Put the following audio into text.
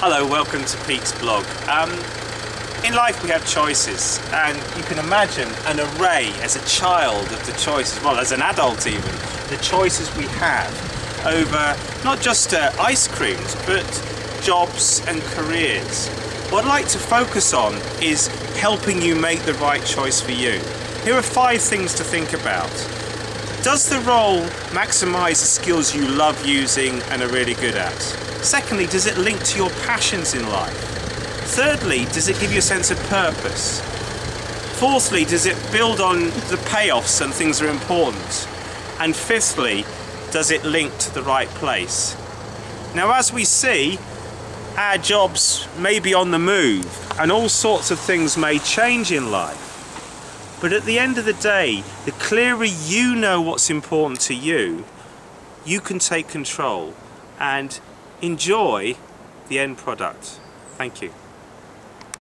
Hello, welcome to Pete's blog. Um, in life we have choices and you can imagine an array as a child of the choices, well as an adult even, the choices we have over not just uh, ice creams but jobs and careers. What I'd like to focus on is helping you make the right choice for you. Here are five things to think about. Does the role maximise the skills you love using and are really good at? Secondly, does it link to your passions in life? Thirdly, does it give you a sense of purpose? Fourthly, does it build on the payoffs and things are important? And fifthly, does it link to the right place? Now, as we see, our jobs may be on the move and all sorts of things may change in life. But at the end of the day, the clearer you know what's important to you, you can take control and enjoy the end product. Thank you.